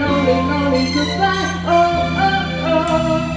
lonely, lonely goodbye. Oh, oh, oh.